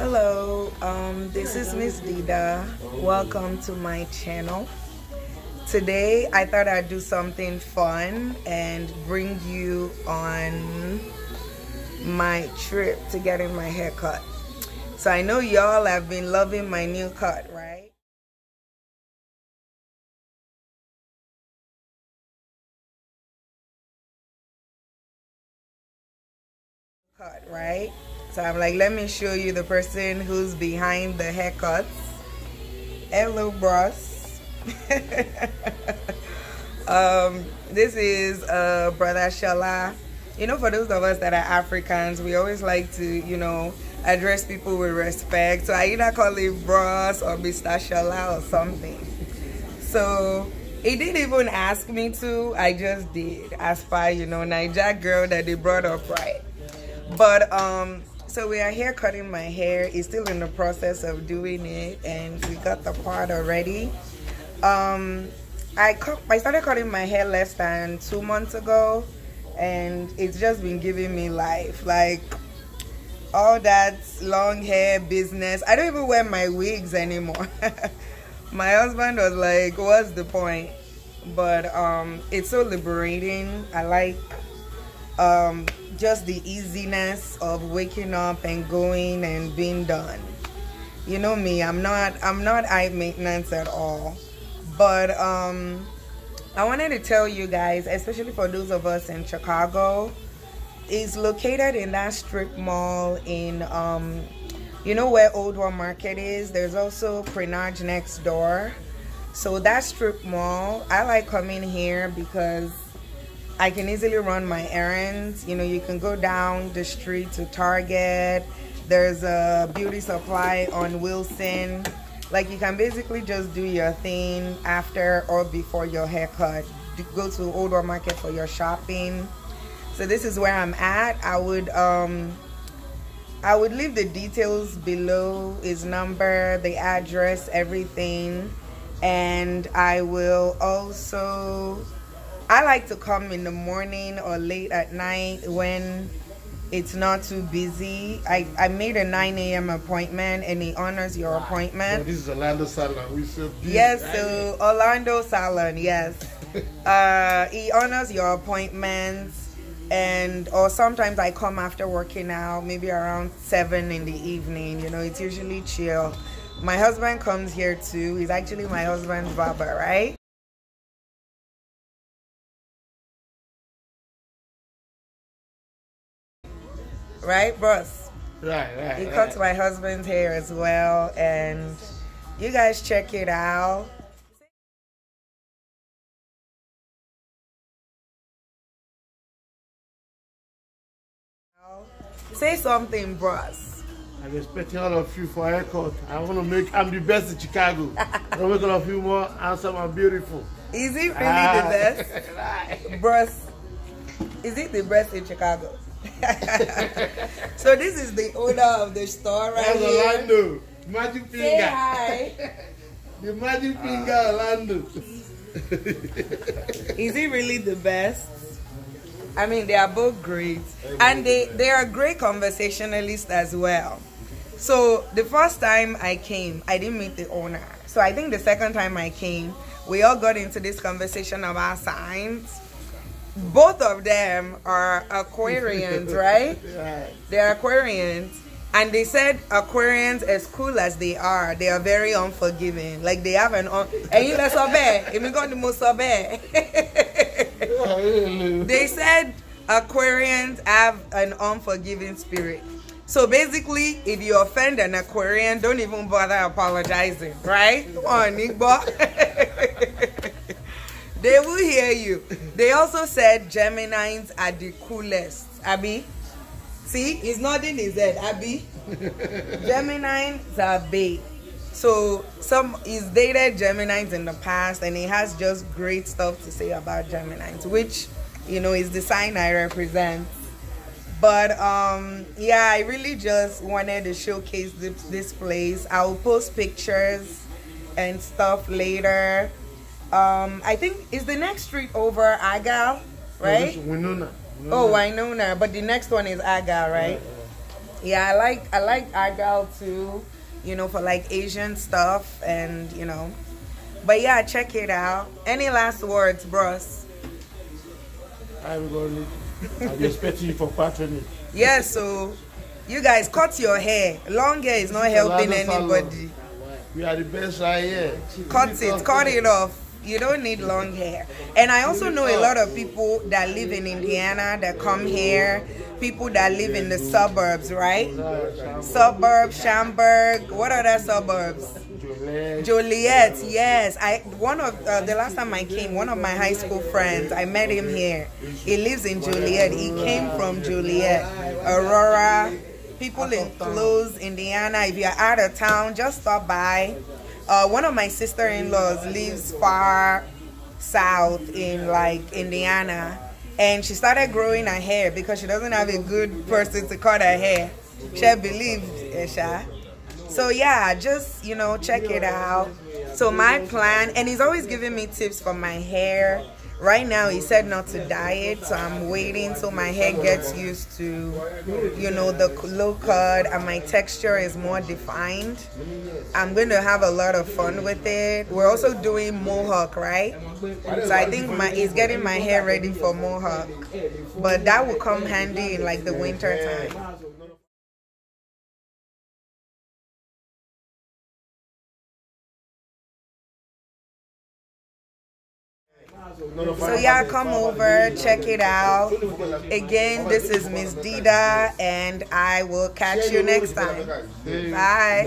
Hello, um, this is Miss Dida. Welcome to my channel. Today I thought I'd do something fun and bring you on my trip to getting my hair cut. So I know y'all have been loving my new cut, right? Cut, right? So I'm like, let me show you the person who's behind the haircuts. Hello, bros. um, this is uh, Brother Shola. You know, for those of us that are Africans, we always like to, you know, address people with respect. So I either call him bros or Mr. Shola or something. So he didn't even ask me to. I just did. As far, you know, Naija girl that they brought up right. But um so we are here cutting my hair. It's still in the process of doing it, and we got the part already. Um, I cut, I started cutting my hair less than two months ago, and it's just been giving me life. Like all that long hair business. I don't even wear my wigs anymore. my husband was like, "What's the point?" But um, it's so liberating. I like um just the easiness of waking up and going and being done. You know me, I'm not I'm not high maintenance at all. But um I wanted to tell you guys, especially for those of us in Chicago, is located in that strip mall in um you know where Old World Market is? There's also Crenage next door. So that strip mall, I like coming here because I can easily run my errands. You know, you can go down the street to Target. There's a beauty supply on Wilson. Like you can basically just do your thing after or before your haircut. Go to Old Market for your shopping. So this is where I'm at. I would um I would leave the details below his number, the address, everything. And I will also I like to come in the morning or late at night when it's not too busy. I, I made a 9 a.m. appointment and he honors your appointment. Oh, this is Orlando Salon. We so Yes, so Orlando Salon, yes. uh, he honors your appointments and or sometimes I come after working out, maybe around 7 in the evening. You know, it's usually chill. My husband comes here too. He's actually my husband's barber, right? Right, bros? Right, right. He right. cuts my husband's hair as well, and you guys check it out. Say something, bros. I'm expecting all of you for haircut. I want to make, I'm the best in Chicago. I want to make all of you more handsome and beautiful. Is it really Ah. the best? right. Bros, is it the best in Chicago? so this is the owner of the store right That's here. Orlando. Magic Say finger. hi. The magic finger, ah. Orlando. Is he really the best? I mean, they are both great, and they they are great conversationalists as well. So the first time I came, I didn't meet the owner. So I think the second time I came, we all got into this conversation about signs. Both of them are Aquarians, right? right. They're Aquarians. And they said Aquarians, as cool as they are, they are very unforgiving. Like they have an un. And you let's obey. Even got the most obey. They said Aquarians have an unforgiving spirit. So basically, if you offend an Aquarian, don't even bother apologizing, right? Come on, Igbo. they will hear you. They also said Geminis are the coolest. Abby, see, he's nodding his head. Abby, Geminis are big. So some he's dated Geminis in the past, and he has just great stuff to say about Geminis, which you know is the sign I represent. But um, yeah, I really just wanted to showcase this, this place. I'll post pictures and stuff later. Um, I think is the next street over Argyle, right? Winona. Oh, Winona, but the next one is Argyle, right? Yeah, I like I like Argyle too, you know, for like Asian stuff and you know. But yeah, check it out. Any last words, bros? I'm going I'm expecting you for patronage. Yeah, so you guys cut your hair. Long hair is not helping anybody. We are the best right here. Cut it, cut it off. You don't need long hair. And I also know a lot of people that live in Indiana that come here, people that live in the suburbs, right? Suburbs, Schaumburg, what other suburbs? Joliet. Joliet, yes. I one of uh, the last time I came, one of my high school friends, I met him here. He lives in Joliet. He came from Joliet, Aurora. People in close Indiana. If you're out of town, just stop by. Uh, one of my sister-in-laws lives far south in like Indiana, and she started growing her hair because she doesn't have a good person to cut her hair. She believed, Esha. So yeah, just you know, check it out. So my plan, and he's always giving me tips for my hair. Right now, he said not to dye it, so I'm waiting till my hair gets used to, you know, the low cut and my texture is more defined. I'm going to have a lot of fun with it. We're also doing mohawk, right? So I think my he's getting my hair ready for mohawk, but that will come handy in like the winter time. So y'all come over, check it out. Again, this is Miss Dida, and I will catch you next time. Bye.